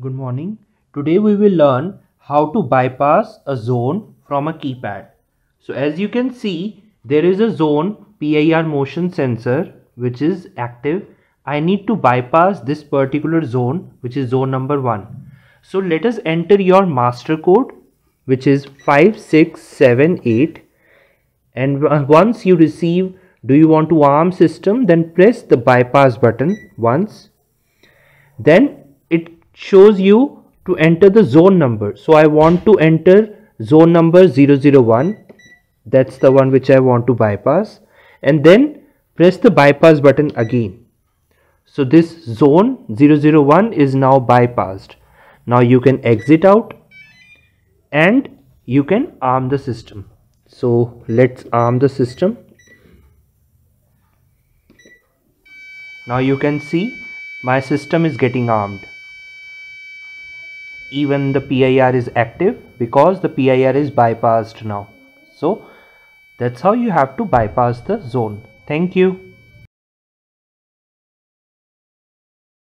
Good morning. Today we will learn how to bypass a zone from a keypad. So as you can see, there is a zone PIR motion sensor which is active. I need to bypass this particular zone which is zone number 1. So let us enter your master code which is 5678 and once you receive do you want to arm system then press the bypass button once then shows you to enter the zone number. So I want to enter zone number 001 that's the one which I want to bypass. And then press the bypass button again. So this zone 001 is now bypassed. Now you can exit out and you can arm the system. So let's arm the system. Now you can see my system is getting armed even the PIR is active because the PIR is bypassed now. So that's how you have to bypass the zone. Thank you